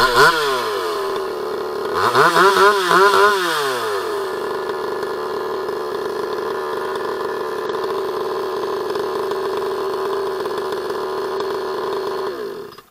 Huh?